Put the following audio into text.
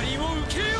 りを受けよ